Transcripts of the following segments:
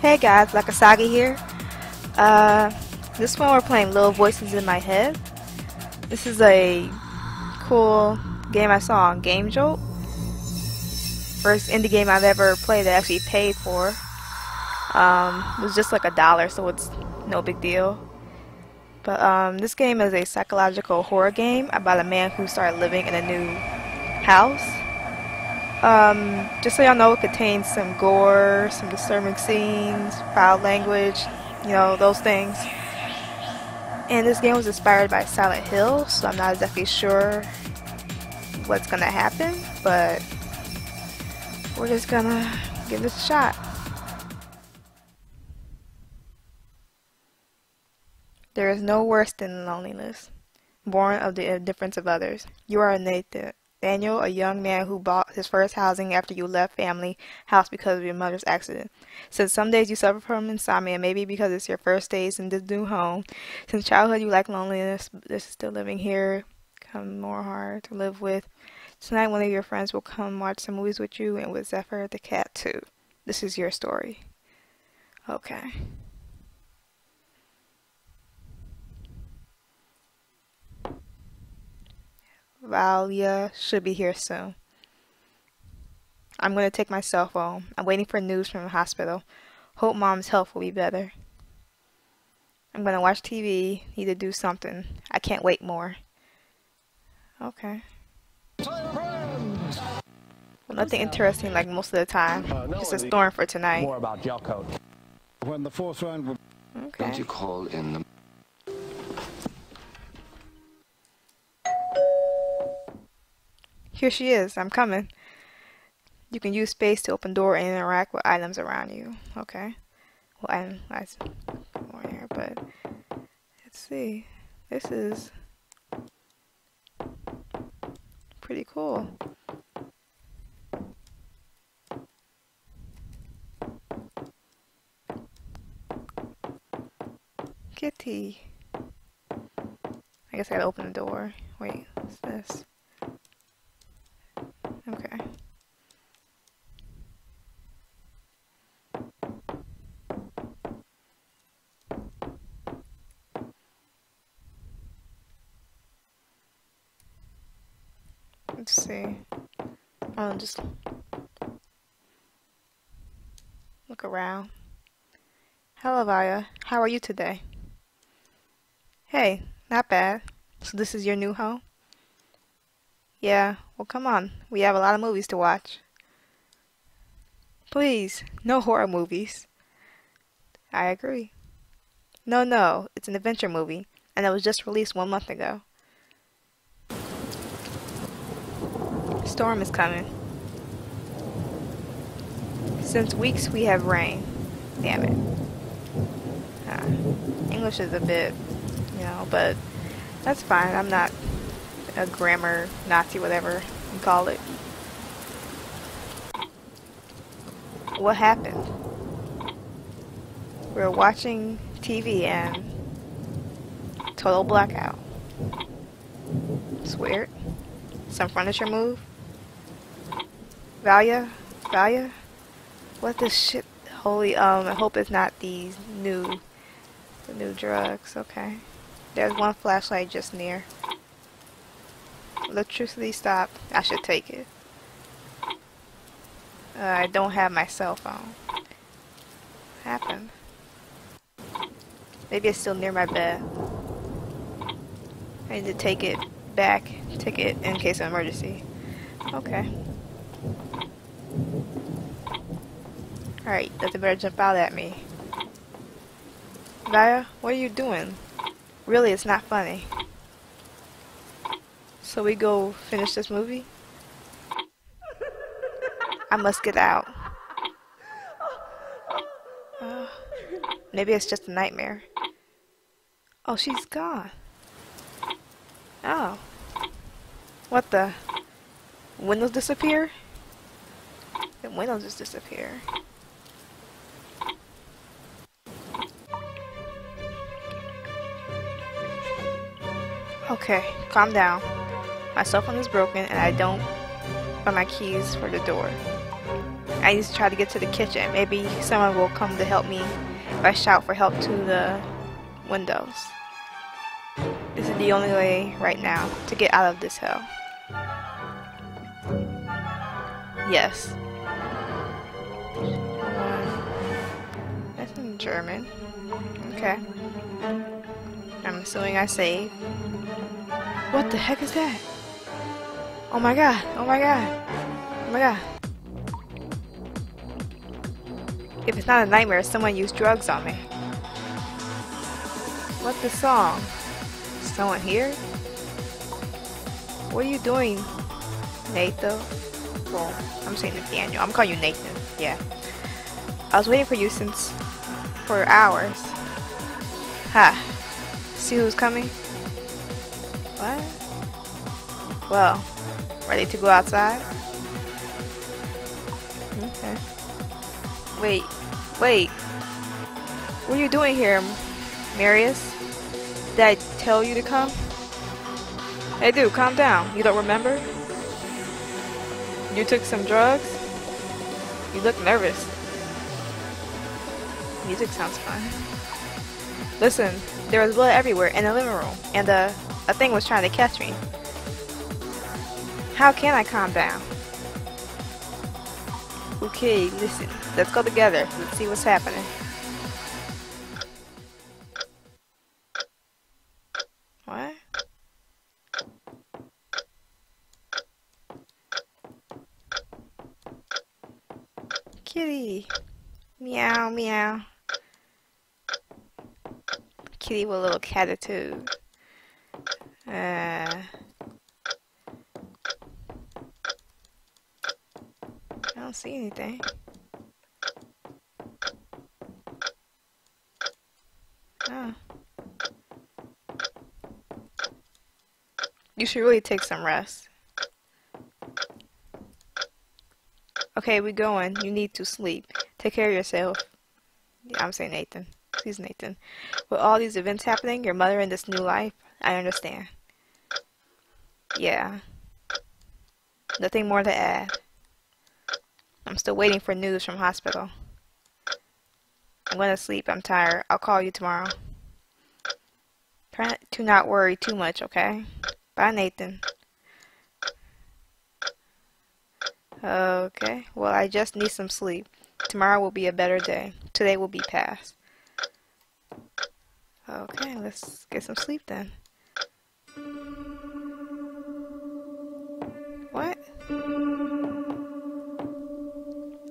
Hey guys, Lakasagi here. Uh, this one we're playing Little Voices in My Head. This is a cool game I saw on Game Jolt. First indie game I've ever played that I actually paid for. Um, it was just like a dollar, so it's no big deal. But um, this game is a psychological horror game about a man who started living in a new house um, just so y'all know, it contains some gore, some disturbing scenes, foul language, you know, those things. And this game was inspired by Silent Hill, so I'm not exactly sure what's gonna happen, but we're just gonna give this a shot. There is no worse than loneliness, born of the indifference of others. You are a native Daniel, a young man who bought his first housing after you left family house because of your mother's accident. Since some days you suffer from insomnia, maybe because it's your first days in this new home. Since childhood you like loneliness, this is still living here, come more hard to live with. Tonight one of your friends will come watch some movies with you and with Zephyr the cat too. This is your story. Okay. Valia should be here soon. I'm going to take my cell phone. I'm waiting for news from the hospital. Hope mom's health will be better. I'm going to watch TV. Need to do something. I can't wait more. Okay. Well, nothing interesting like most of the time. Uh, no, Just a storm for tonight. More about gel coat. When the fourth round. Okay. Don't you call in the Here she is. I'm coming. You can use space to open door and interact with items around you. Okay. Well, I, that's more here, but let's see. This is pretty cool. Kitty. I guess I gotta open the door. Wait, what's this? Okay. Let's see. I'll just look around. Hello, Vaya. How are you today? Hey, not bad. So this is your new home? Yeah, well come on. We have a lot of movies to watch. Please, no horror movies. I agree. No, no, it's an adventure movie, and it was just released one month ago. Storm is coming. Since weeks we have rain. Damn it. Uh, English is a bit, you know, but that's fine. I'm not a grammar Nazi, whatever you call it. What happened? We are watching TV and total blackout. It's weird. Some furniture move. Valia? Valia? What the shit? Holy, um, I hope it's not these new, the new drugs. Okay. There's one flashlight just near. Electricity stopped. I should take it. Uh, I don't have my cell phone. What happened? Maybe it's still near my bed. I need to take it back, take it in case of emergency. Okay. Alright, doesn't better jump out at me. Gaia, what are you doing? Really, it's not funny. So we go finish this movie? I must get out. Uh, maybe it's just a nightmare. Oh, she's gone. Oh. What the? Windows disappear? The windows just disappear. Okay, calm down. My cell phone is broken and I don't find my keys for the door. I need to try to get to the kitchen. Maybe someone will come to help me if I shout for help to the windows. This is the only way right now to get out of this hell. Yes. that's in German. Okay. I'm assuming I saved. What the heck is that? Oh my god, oh my god, oh my god. If it's not a nightmare, someone used drugs on me. What the song? Someone here? What are you doing, Nathan? Well, I'm saying Nathaniel. I'm calling you Nathan. Yeah. I was waiting for you since for hours. Ha. See who's coming? What? Well, ready to go outside? Okay. Wait, wait. What are you doing here, Marius? Did I tell you to come? Hey dude, calm down. You don't remember? You took some drugs? You look nervous. Music sounds fun. Listen, there was blood everywhere in the living room, and uh, a thing was trying to catch me. How can I calm down? Okay, listen. Let's go together. Let's see what's happening. What? Kitty. Meow, meow. Kitty with a little catitude. Uh, I don't see anything. Oh. You should really take some rest. Okay, we going. You need to sleep. Take care of yourself. Yeah, I'm saying Nathan. Please, Nathan. With all these events happening, your mother in this new life, I understand. Yeah. Nothing more to add. I'm still waiting for news from hospital. I'm going to sleep. I'm tired. I'll call you tomorrow. Try to not worry too much, okay? Bye, Nathan. Okay. Well, I just need some sleep. Tomorrow will be a better day. Today will be past. Okay, let's get some sleep then.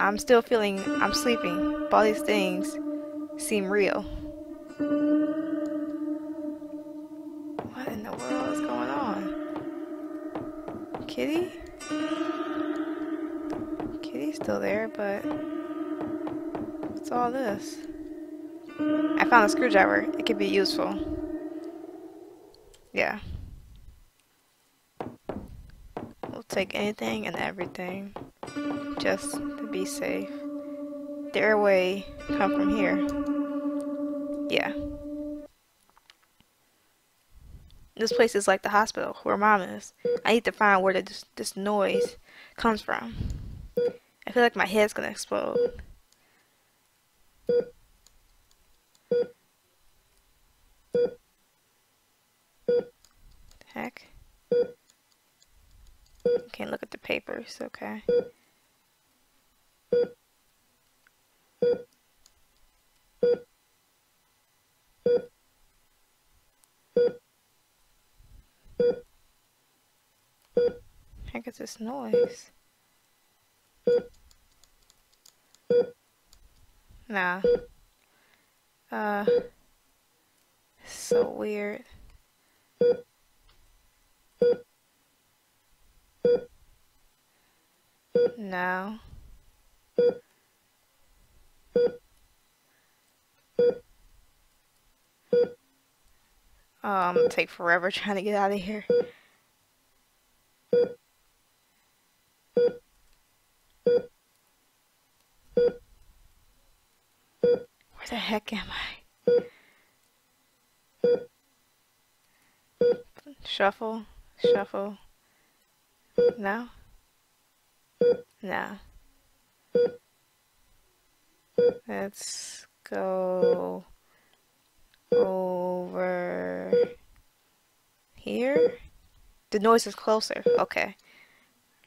I'm still feeling I'm sleeping, but all these things seem real. What in the world is going on? Kitty? Kitty's still there, but what's all this? I found a screwdriver. It could be useful. Yeah. We'll take anything and everything. Just be safe. The airway come from here. Yeah. This place is like the hospital where mom is. I need to find where this, this noise comes from. I feel like my head's gonna explode. Heck. Can't look at the papers, okay. Heck is this noise? Nah. Uh, so weird. No. Oh, take forever trying to get out of here. Where the heck am I? Shuffle, shuffle. No? No. Let's go over here. The noise is closer. Okay.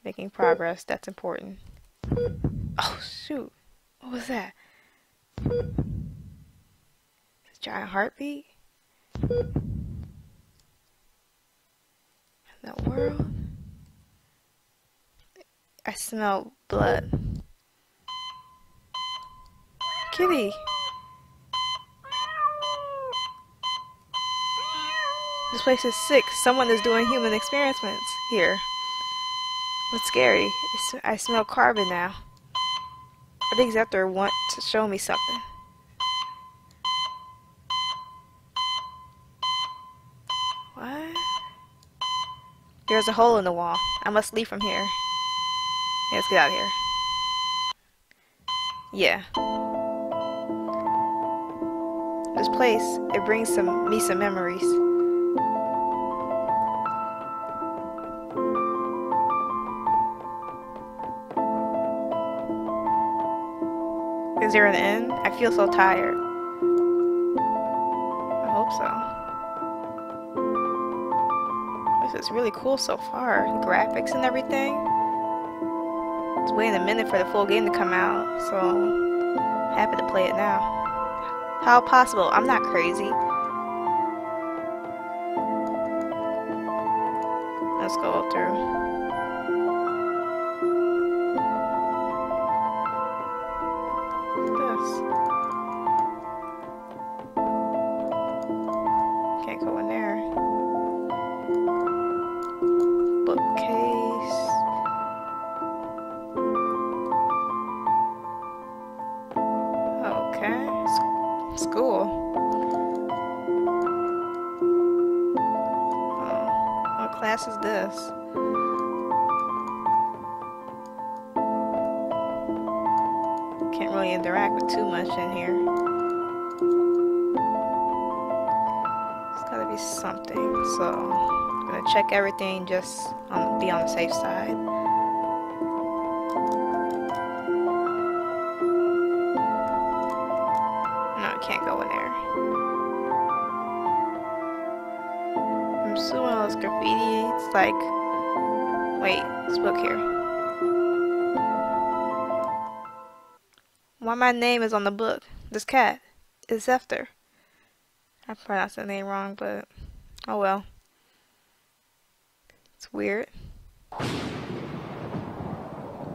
Making progress. That's important. Oh, shoot. What was that? giant heartbeat? In the world? I smell blood. Kitty! This place is sick. Someone is doing human experiments here. What's scary? It's, I smell carbon now. I think Zephyr want to show me something. What? There's a hole in the wall. I must leave from here. Yeah, let's get out of here. Yeah. This place, it brings some me some memories. Is there an end? I feel so tired. I hope so. This is really cool so far. graphics and everything. It's waiting a minute for the full game to come out, so happy to play it now. How possible? I'm not crazy. Class is this? Can't really interact with too much in here. It's gotta be something. So I'm gonna check everything just um, be on the safe side. One of those graffiti. It's like, wait, this book here. Why my name is on the book? This cat is Zephyr. I pronounced the name wrong, but oh well. It's weird.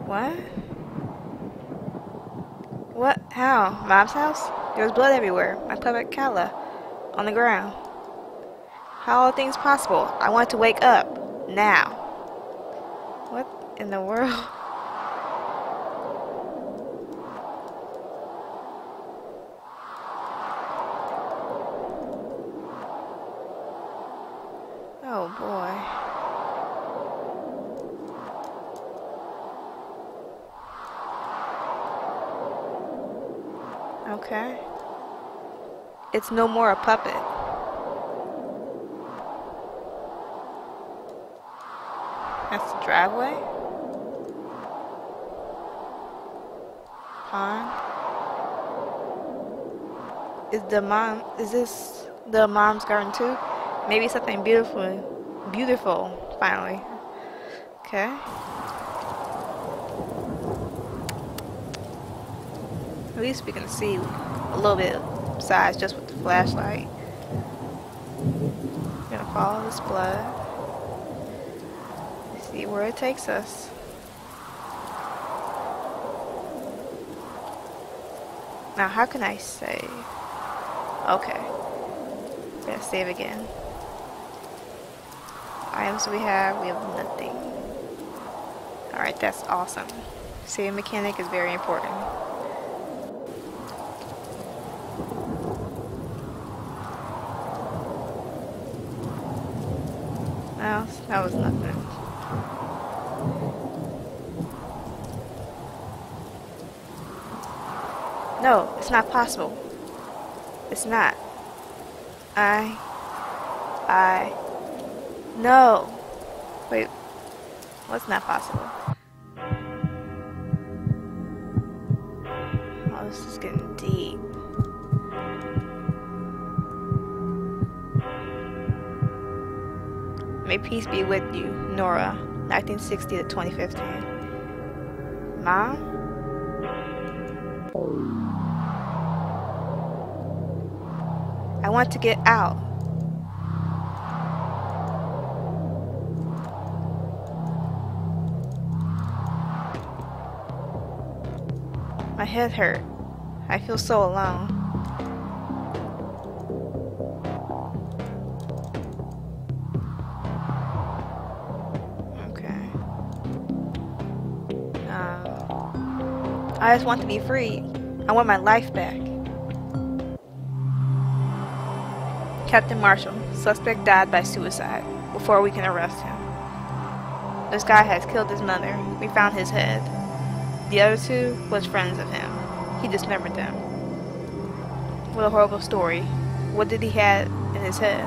What? What? How? Mom's house? There was blood everywhere. My puppet Kala on the ground. How are things possible? I want to wake up. Now. What in the world? Oh boy. Okay. It's no more a puppet. That's the driveway. Pond. Is the mom, is this the mom's garden too? Maybe something beautiful, beautiful, finally. Okay. At least we can see a little bit size just with the flashlight. We're gonna follow this blood see where it takes us. Now, how can I save? Okay. Let's save again. Items we have, we have nothing. Alright, that's awesome. Save mechanic is very important. Well, that was nothing. No, it's not possible. It's not. I... I... No! Wait. What's not possible? Oh, this is getting deep. May peace be with you, Nora, 1960 to 2015. Mom? I want to get out. My head hurt. I feel so alone. Okay. Um, I just want to be free. I want my life back. Captain Marshall, suspect died by suicide before we can arrest him. This guy has killed his mother. We found his head. The other two was friends of him. He dismembered them. What a horrible story. What did he have in his head?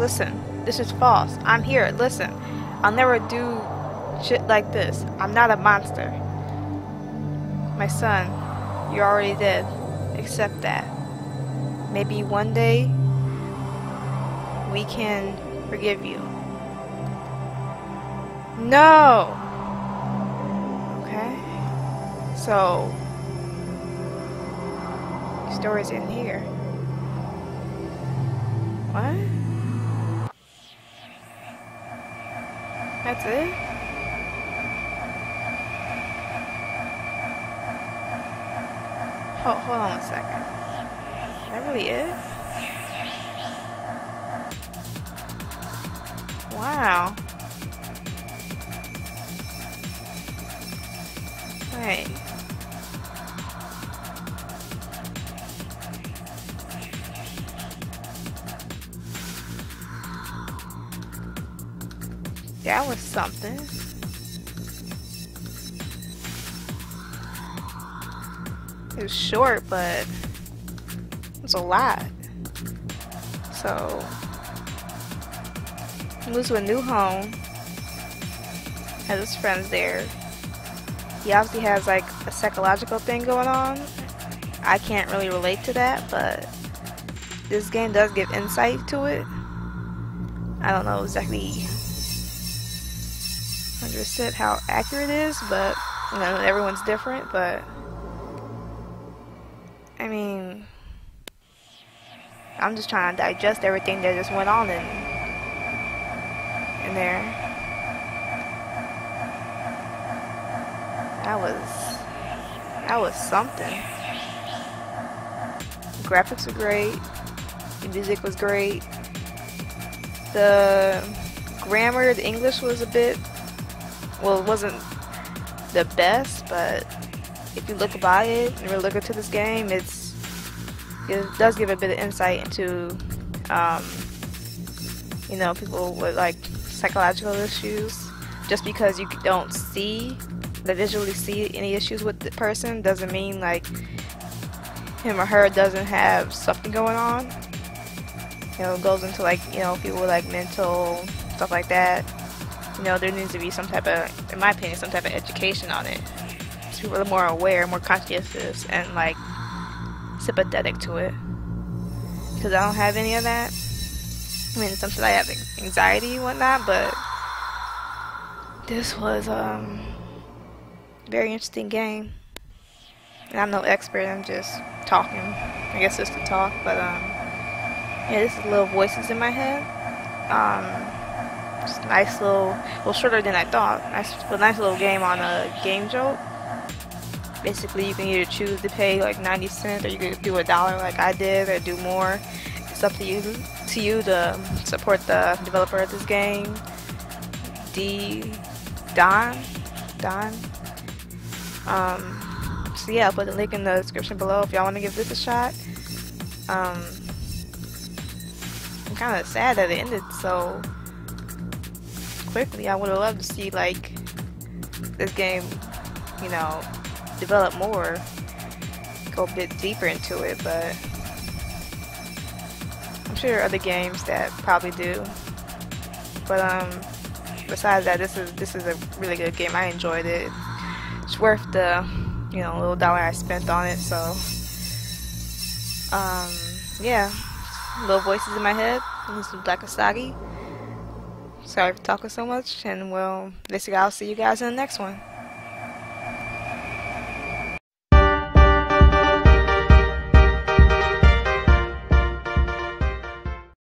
Listen, this is false. I'm here. Listen. I'll never do shit like this. I'm not a monster. My son, you're already dead. Accept that. Maybe one day we can forgive you. No! Okay. So, stories in here. What? That's it? Hold, hold on a second. That really is? Wow. Right. That was something. It was short, but it was a lot. So, moves to a new home. Has his friends there. He obviously has like a psychological thing going on. I can't really relate to that, but this game does give insight to it. I don't know exactly 100% how accurate it is, but you know, everyone's different, but I mean, I'm just trying to digest everything that just went on in, in there. That was, that was something. The graphics were great, the music was great, the grammar, the English was a bit well, it wasn't the best, but if you look by it and really look into this game, it's it does give a bit of insight into, um, you know, people with like psychological issues. Just because you don't see, the visually see any issues with the person doesn't mean like him or her doesn't have something going on. You know, it goes into like, you know, people with like mental stuff like that you know, there needs to be some type of, in my opinion, some type of education on it. So people are more aware, more conscientious, and like sympathetic to it. Because I don't have any of that. I mean, sometimes I have anxiety and whatnot, but this was um very interesting game. And I'm no expert. I'm just talking. I guess just to talk, but um, yeah, this is little voices in my head. Um, just nice little, well shorter than I thought. Nice, a nice little game on a Game Jolt. Basically, you can either choose to pay like 90 cents, or you can do a dollar like I did, or do more. It's up to you to you to support the developer of this game. D Don Don. Um, so yeah, I'll put the link in the description below if y'all want to give this a shot. Um, I'm kind of sad that it ended so quickly. I would have loved to see like this game, you know, develop more, go a bit deeper into it, but I'm sure there are other games that probably do. But um, besides that, this is this is a really good game. I enjoyed it. It's worth the you know, little dollar I spent on it. So, um, yeah, little voices in my head. This is Black Asagi. Sorry for talking so much, and well, basically, I'll see you guys in the next one.